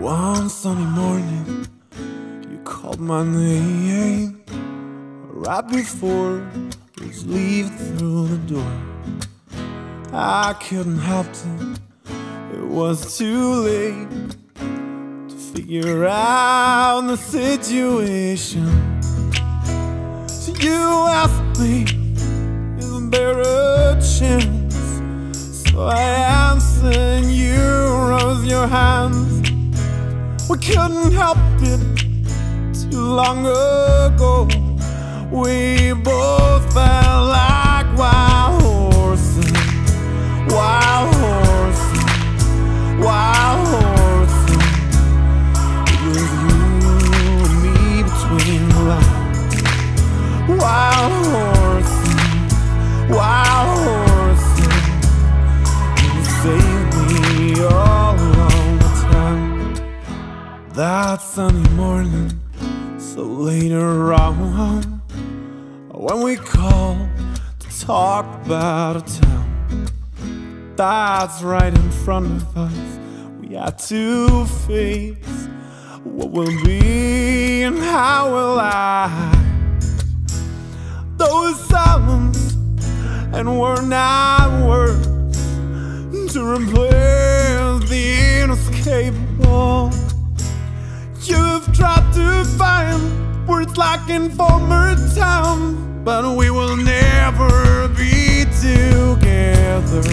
One sunny morning, you called my name right before I was leaving through the door. I couldn't help it, it was too late to figure out the situation. So you asked me, is there a chance? So I answered, you rose your hands. Couldn't help it too long ago. We both felt like wild horses, wild horses, wild horses. It was you and me between the lines. Wild horses, wild horses. You saved That sunny morning, so later on. When we call to talk about a town that's right in front of us, we had to face what will be and how will I. Those sounds and were not words to replace the inescapable. Like in former time but we will never be together